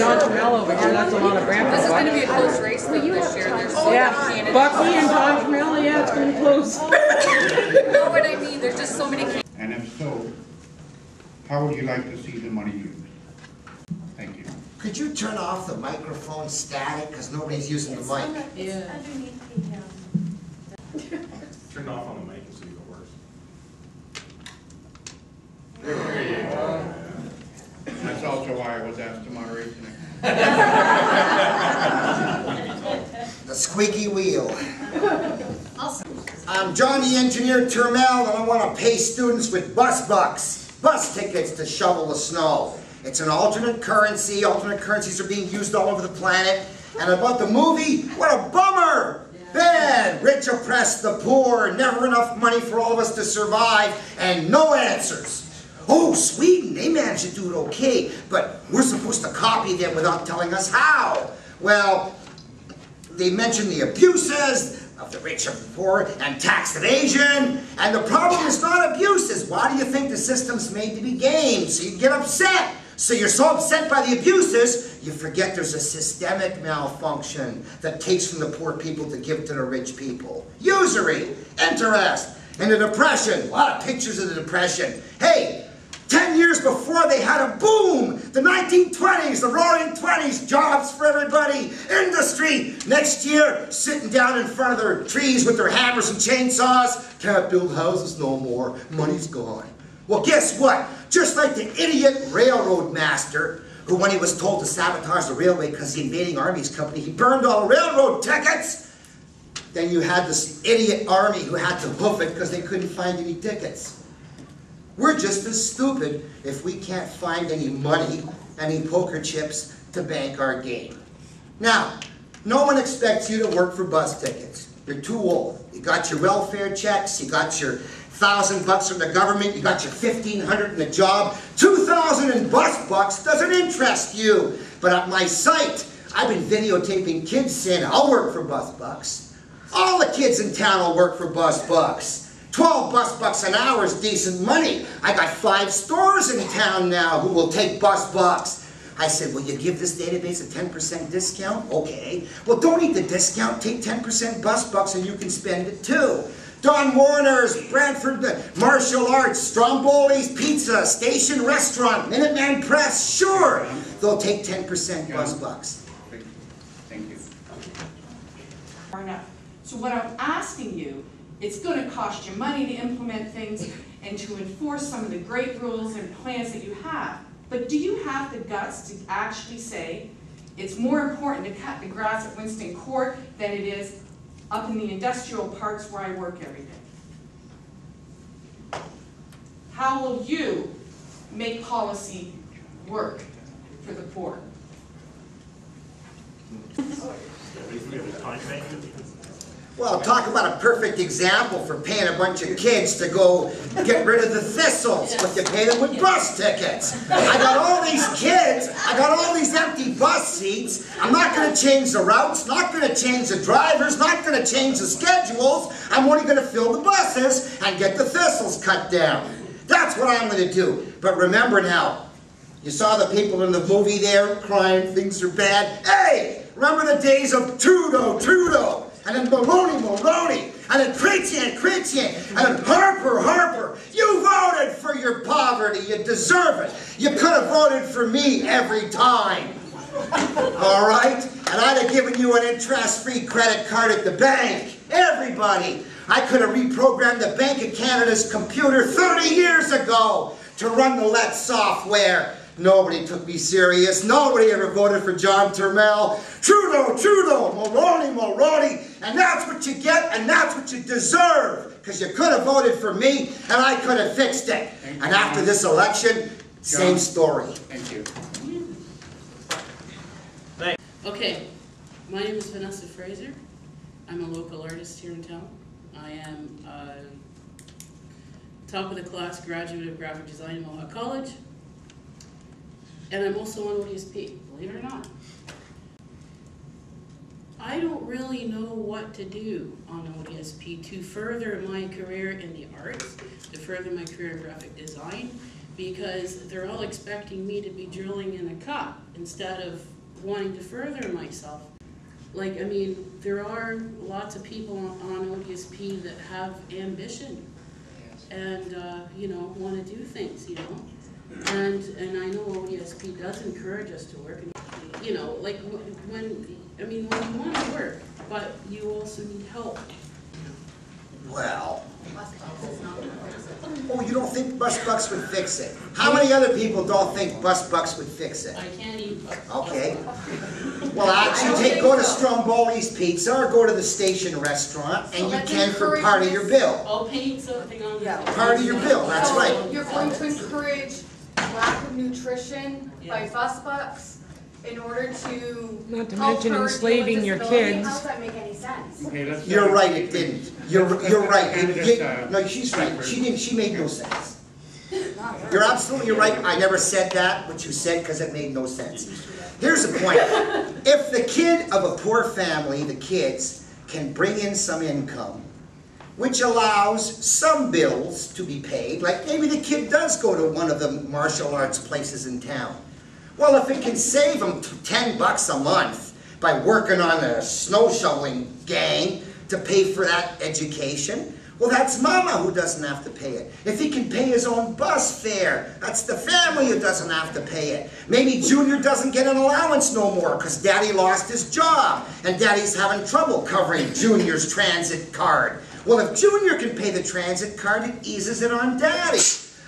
Don Turmel over here, that's a lot of This is gonna be a close race though this year, there's so many Yeah, candidates. Bucky and Don Turmel, yeah, it's gonna be close. You know what I mean, there's just so many candidates. And if so, how would you like to see the money used? Thank you. Could you turn off the microphone static, because nobody's using the mic? Yeah. Underneath the, um, Turn it off on the mic and see if it works. That's also why I was asked to moderate tonight. The squeaky wheel. I'm John the Engineer Turmel, and I want to pay students with bus bucks, bus tickets to shovel the snow. It's an alternate currency. Alternate currencies are being used all over the planet. And about the movie, what a bummer! Bad, rich oppress the poor, never enough money for all of us to survive, and no answers. Oh, Sweden, they managed to do it okay, but we're supposed to copy them without telling us how. Well, they mention the abuses of the rich and the poor and tax evasion. And the problem is not abuses. Why do you think the system's made to be gamed? So you get upset. So you're so upset by the abuses, you forget there's a systemic malfunction that takes from the poor people to give to the rich people. Usury, interest, and the depression. A lot of pictures of the depression. Hey, 10 years before they had a boom. The 1920s, the roaring 20s, jobs for everybody, industry. Next year, sitting down in front of their trees with their hammers and chainsaws. Can't build houses no more. Money's gone. Well, guess what? Just like the idiot railroad master, who when he was told to sabotage the railway because the invading army's company, he burned all railroad tickets. Then you had this idiot army who had to hoof it because they couldn't find any tickets. We're just as stupid if we can't find any money, any poker chips to bank our game. Now, no one expects you to work for bus tickets. You're too old. You got your welfare checks, you got your thousand bucks from the government, you got your fifteen hundred in the job. Two thousand in bus bucks doesn't interest you. But at my site, I've been videotaping kids saying, I'll work for bus bucks. All the kids in town will work for bus bucks. 12 bus bucks an hour is decent money. I got five stores in town now who will take bus bucks. I said, will you give this database a 10% discount? Okay. Well, don't eat the discount. Take 10% bus bucks and you can spend it too. Don Warner's, Brantford uh, Martial Arts, Stromboli's Pizza, Station Restaurant, Minuteman Press, sure. They'll take 10% bus bucks. Thank you. far enough. So what I'm asking you, it's gonna cost you money to implement things and to enforce some of the great rules and plans that you have. But do you have the guts to actually say, it's more important to cut the grass at Winston Court than it is up in the industrial parks where I work every day? How will you make policy work for the poor? Well, talk about a perfect example for paying a bunch of kids to go get rid of the thistles, but you pay them with bus tickets. I got all these kids, I got all these empty bus seats. I'm not gonna change the routes, not gonna change the drivers, not gonna change the schedules. I'm only gonna fill the buses and get the thistles cut down. That's what I'm gonna do. But remember now, you saw the people in the movie there crying, things are bad. Hey, remember the days of Trudeau, Trudeau, and then Mulroney, Mulroney, and then Chrétien, Chrétien, and then Harper, Harper. You voted for your poverty, you deserve it. You could have voted for me every time. All right? And I'd have given you an interest-free credit card at the bank. Everybody. I could have reprogrammed the Bank of Canada's computer 30 years ago to run the LETS software. Nobody took me serious. Nobody ever voted for John Turmel. Trudeau, Trudeau, Mulroney, Mulroney. And that's what you get, and that's what you deserve. Because you could have voted for me, and I could have fixed it. And after this election, same story. Thank you. Okay, my name is Vanessa Fraser. I'm a local artist here in town. I am uh, top of the class graduate of graphic design at Mohawk College. And I'm also on ODSP, believe it or not. I don't really know what to do on ODSP to further my career in the arts, to further my career in graphic design, because they're all expecting me to be drilling in a cup instead of wanting to further myself. Like, I mean, there are lots of people on ODSP that have ambition and, uh, you know, wanna do things, you know? And, and I know ODSP does encourage us to work, and, you know, like, when, I mean, when you wanna work, but you also need help. Well, oh, you don't think bus bucks would fix it? How many other people don't think bus bucks would fix it? I can't even, Okay. Well, actually, take, go to Stromboli's Pizza or go to the station restaurant and you can for part of your bill. I'll paint something on the. Part of your bill, that's right. You're going to encourage lack of nutrition by Yeah. bus bucks in order to Not to help mention her deal with enslaving your disability? kids. How does that make any sense? Okay, let's. uh, You're right, it didn't. You're, you're right. It- Candidate, No, she's right. She didn't, she made no sense. You're absolutely right. I never said that, what you said, because it made no sense. Here's the point. If the kid of a poor family, the kids, can bring in some income, which allows some bills to be paid, like maybe the kid does go to one of the martial arts places in town. Well, if it can save them ten bucks a month by working on a snow shoveling gang to pay for that education, well, that's mama who doesn't have to pay it. If he can pay his own bus fare, that's the family who doesn't have to pay it. Maybe Junior doesn't get an allowance no more because daddy lost his job and daddy's having trouble covering Junior's transit card. Well, if Junior can pay the transit card, it eases it on daddy.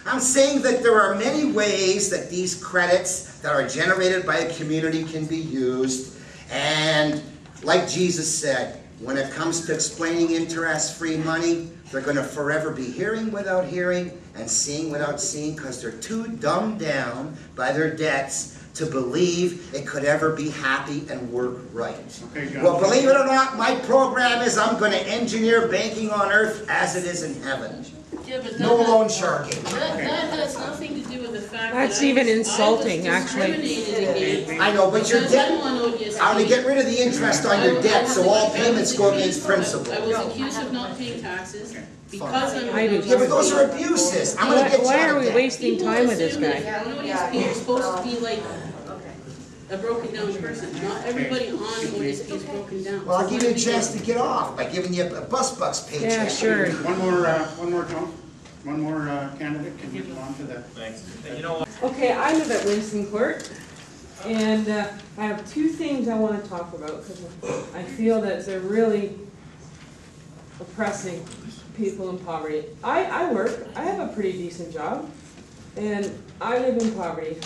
I'm saying that there are many ways that these credits that are generated by a community can be used. And like Jesus said, when it comes to explaining interest-free money, they're gonna forever be hearing without hearing and seeing without seeing because they're too dumbed down by their debts to believe it could ever be happy and work right. Okay, John. Well, believe it or not, my program is I'm gonna engineer banking on earth as it is in heaven. Yeah, but that. No loan sharking. That, that has nothing to do with the fact that That's even I was insulting, actually. discriminated against I know, but you're I'm debt, on I wanna get rid of the interest on your debt, so all payments go against principal. I was accused of not paying taxes because I'm. I do on too. Yeah, but those are abuses. I'm gonna Why get you why out are of we debt. wasting People time with this guy? if you're on ODSP, you're supposed to be like a broken down person. Not everybody on ODSP is broken down. Well, I'll give you a chance to get off by giving you a bus bucks paycheck. Yeah, sure. One more, uh, one more, Tom, one more uh, candidate, can you go on to that? Thanks. And you know what? Okay, I live at Winston Court, and uh, I have two things I want to talk about, because I feel that they're really oppressing people in poverty. I, I work, I have a pretty decent job, and I live in poverty.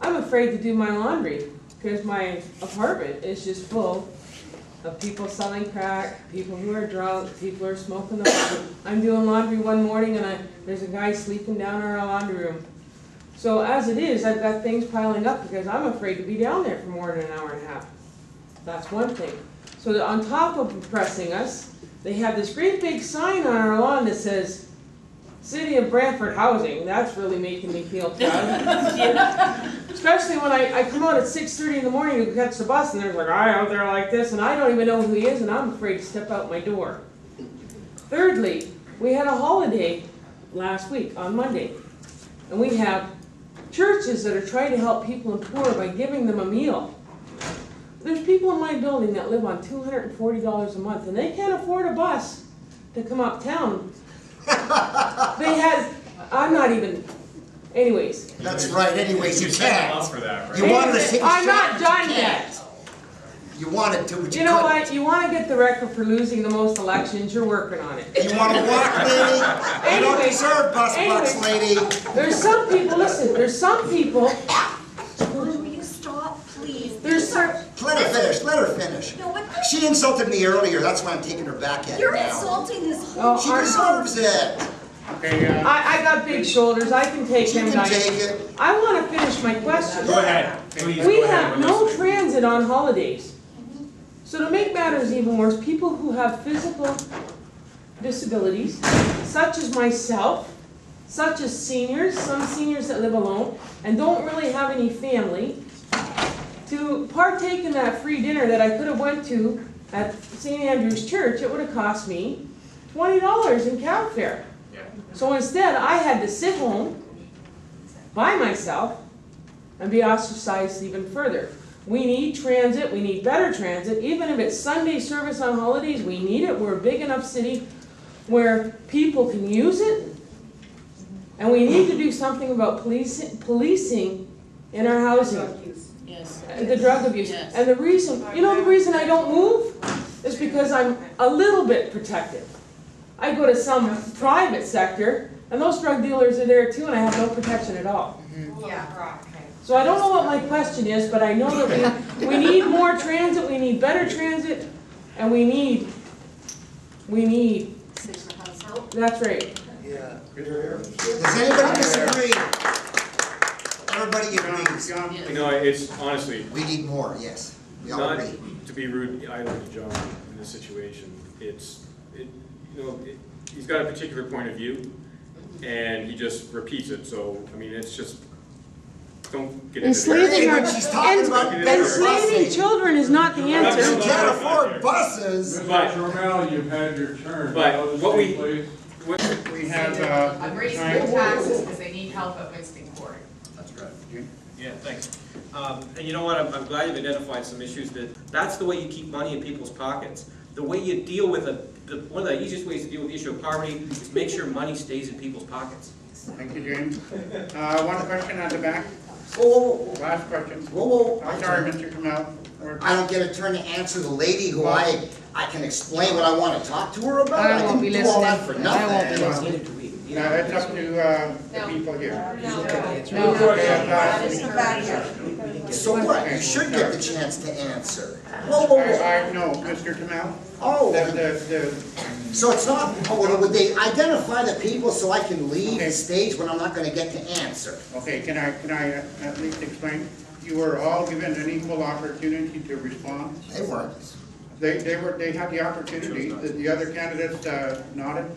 I'm afraid to do my laundry, because my apartment is just full of people selling crack, people who are drunk, people who are smoking the. I'm doing laundry one morning, and I, there's a guy sleeping down in our laundry room. So as it is, I've got things piling up because I'm afraid to be down there for more than an hour and a half. That's one thing. So on top of oppressing us, they have this great big sign on our lawn that says, City of Brantford Housing. That's really making me feel proud. Especially when I, I come out at six thirty in the morning to catch the bus and there's like, I out there like this and I don't even know who he is and I'm afraid to step out my door. Thirdly, we had a holiday last week on Monday. And we have churches that are trying to help people in poor by giving them a meal. There's people in my building that live on two hundred and forty dollars a month, and they can't afford a bus to come uptown. They had, I'm not even, anyways. That's right, anyways, you can't. for that, right? You wanted to Anyways, take a I'm not done yet. You wanted to, but you You know couldn't. what, you wanna get the record for losing the most elections, you're working on it. You wanna walk, lady? You don't Anyway, deserve bus bucks, lady. There's some people, listen, there's some people, Will you stop, please? there's some, Let her finish, let her finish. No, but She insulted me earlier, that's why I'm taking her back at her you're now. insulting this whole. oh, She aren't- deserves it. Okay, uh, I, I got big shoulders, I can take She him can take it. I wanna finish my question. Go ahead, please, We go have we're no listening. transit on holidays. So to make matters even worse, people who have physical disabilities, such as myself, such as seniors, some seniors that live alone, and don't really have any family, to partake in that free dinner that I could have went to at St. Andrew's Church, it would have cost me twenty dollars in cab fare. Yeah. So instead, I had to sit home by myself and be ostracized even further. We need transit, we need better transit, even if it's Sunday service on holidays, we need it. We're a big enough city where people can use it. And we need to do something about policing, policing in our housing. Yes. The drug abuse. Yes. And the reason, you know the reason I don't move? Is because I'm a little bit protected. I go to some private sector, and those drug dealers are there too, and I have no protection at all. Mm-hmm. Yeah, okay. So I don't know what my question is, but I know that we, we need more transit, we need better transit, and we need, we need, Safer house help. that's right. Yeah. Does anybody disagree? Everybody agrees. You know, it's honestly, We need more, yes. We all not agree. to be rude either to John in this situation, it's, it, you know, it- he's got a particular point of view, and he just repeats it, so, I mean, it's just, don't get into Enslaving Hey, our, but she's talking about en- better enslaving children is not the You answer. can't afford buses. But- Mr. Turmel, you've had your turn. But Now the what we- place. What- we have, uh, I'm raising the taxes because they need help at Winston Court. Yeah, thanks. Um, and you know what, I'm, I'm glad you've identified some issues that, that's the way you keep money in people's pockets. The way you deal with a, the, one of the easiest ways to deal with the issue of poverty is make sure money stays in people's pockets. Thank you, James. Uh, one question at the back, Whoa, whoa, last question. whoa, whoa, I'm sorry, Mr. Kamel. I don't get a turn to answer the lady who I, I can explain what I wanna talk to her about. I won't be didn't all that for listening. I won't be nothing. listening. Now, that's up to, uh, the people here. No. Okay, uh, So what? You should get the chance to answer. Whoa, whoa, whoa. I, I know, Mr. Kamel, Oh, the, the, the, so it's not, oh, well, would they identify the people so I can leave Okay. the stage when I'm not gonna get to answer? okay, can I, can I uh, at least explain? You were all given an equal opportunity to respond. They weren't. They, they were, they had the opportunity, the, the other candidates uh, nodded,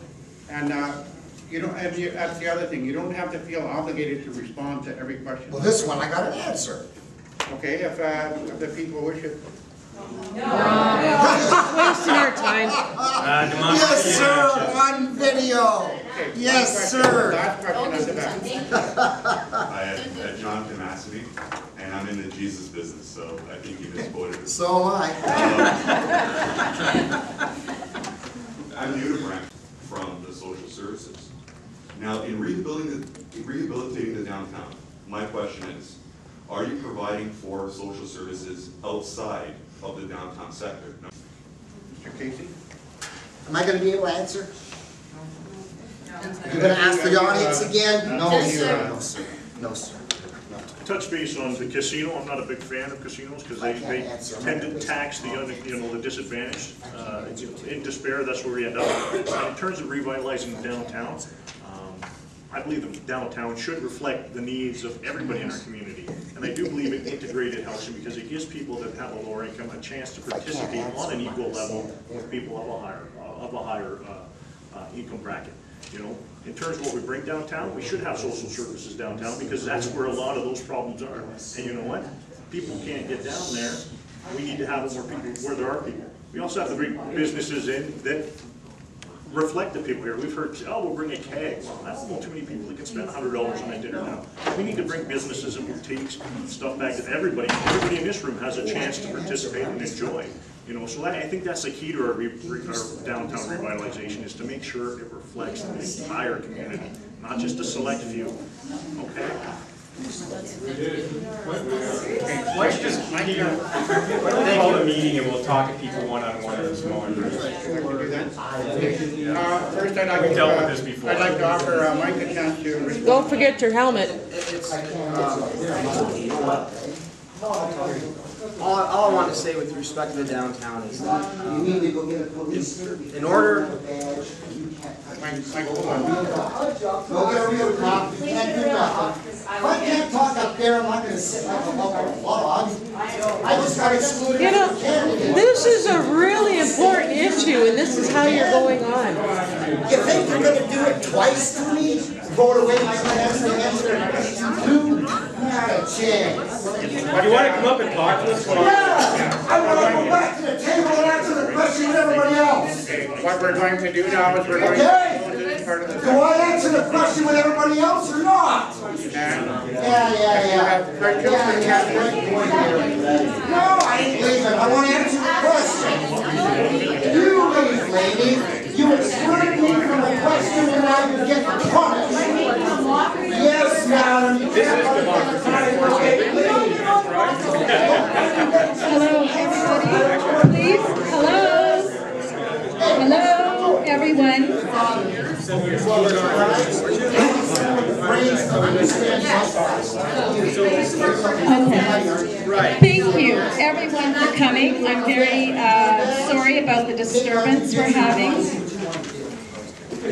and, uh, you don't, and you, that's the other thing, you don't have to feel obligated to respond to every question. Well, this one I got an answer. Okay, if, uh, if the people wish it. Wasting our time. Uh, Yes, in sir, action. on video. Okay, Yes, last question, sir. Last question at the back. I am uh, John Tenacity, and I'm in the Jesus business, so I think you misquoted this. So am I. I'm new to Brent from the social services. Now, in rehabilitating, the- rehabilitating the downtown, my question is, are you providing for social services outside of the downtown sector? Mr. Casey? Am I gonna be able to answer? No. You're gonna ask the audience again? No, Yes, sir. sir. No, sir. No, sir. Touch base on the casino, I'm not a big fan of casinos, because they, they tend to tax the, un- you know, the disadvantaged. Uh, In despair, that's where we end up. In terms of revitalizing downtown, um, I believe the downtown should reflect the needs of everybody in our community. And I do believe in integrated housing, because it gives people that have a lower income a chance to participate on an equal level with people of a higher, of a higher uh, uh, income bracket. You know, in terms of what we bring downtown, we should have social services downtown because that's where a lot of those problems are. And you know what? People can't get down there. We need to have where people, where there are people. We also have to bring businesses in that reflect the people here. We've heard, oh, we'll bring a keg. Well, I don't know too many people that can spend a hundred dollars on a dinner now. We need to bring businesses and boutiques, stuff back that everybody, everybody in this room has a chance to participate and enjoy. You know, so I, I think that's the key to our, re- our downtown revitalization, is to make sure it reflects the entire community, not just a select few, okay? Let's just keep, let's call the meeting and we'll talk to people one-on-one in smaller groups. Would you like to do that? Uh, First, I'd like We've to, dealt with uh, this before. I'd like to offer uh, Mike a chance to respond. Don't forget your helmet. All, all I want to say with respect to the downtown is that, You um, need to go get a police. in order, Mike, Mike, hold on. Go get a real cop, you can't do nothing. If I can't talk up there, I'm not gonna sit like a lump log. I just got excluded You know, as a candidate. this is a really important issue, and this is how you're going on. You think you're gonna do it twice to me? Vote away my chance to answer question two? Not a chance. Do you wanna come up and talk to us? Yeah, I wanna go back to the table and answer the question everybody else. What we're going to do now is we're going Okay. to. Do I answer the question with everybody else or not? Yeah, yeah, yeah. You have- our children Yeah, yeah, have- great point here. No, I ain't leaving, I wanna answer the question. You leave, lady. You excluded me from the question and I would get punished. Yes, madam, you can't let the time leave. Hello, everybody. Please, hello. Hello, everyone. Okay. Thank you, everyone, for coming. I'm very uh, sorry about the disturbance we're having.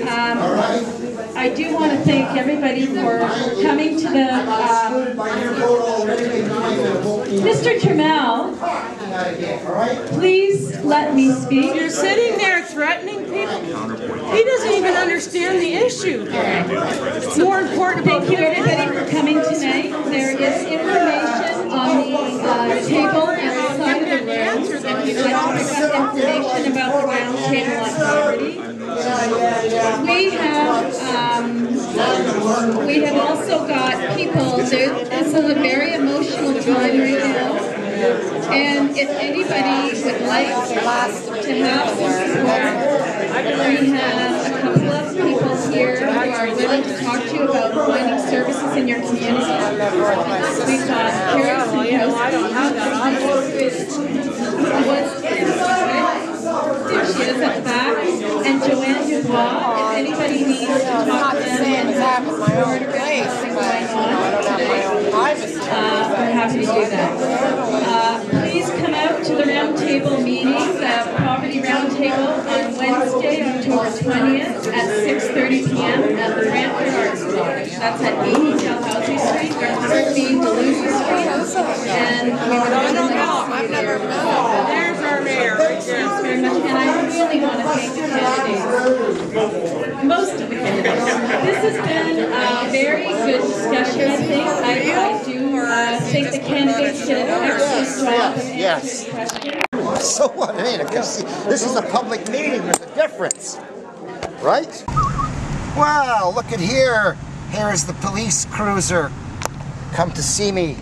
Um, I do want to thank everybody for coming to the, um, Mr. Turmel, please let me speak. You're sitting there threatening people. He doesn't even understand the issue. It's more important also got people, this is a very emotional time right now. And if anybody would like to have support, we have a couple of people here who are willing to talk to you about finding services in your community. We've got Carrie There she is at the back, Dubois, if anybody needs to talk to them and have a word or something going on tonight, uh, we're happy to do that. Uh, please come out to the roundtable meeting, the poverty roundtable on Wednesday, October twentieth, at six thirty P M at the Brantford Arts Lodge. That's at eighty Dalhousie Street, or Deluzio Street. And we would really like to see you really want to thank the candidates, most of the candidates. This has been a very good discussion, I think. I, I do uh, think the candidates did an excellent job of answering. So what, I mean, because this is a public meeting, there's a difference, right? Wow, look at here. Here is the police cruiser. Come to see me